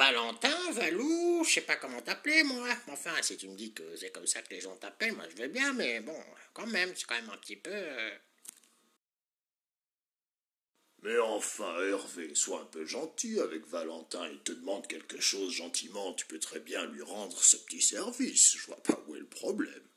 Valentin, Valou, je sais pas comment t'appeler, moi. Enfin, si tu me dis que c'est comme ça que les gens t'appellent, moi je vais bien, mais bon, quand même, c'est quand même un petit peu. Euh. Mais enfin, Hervé, sois un peu gentil avec Valentin. Il te demande quelque chose gentiment. Tu peux très bien lui rendre ce petit service. Je vois pas où est le problème.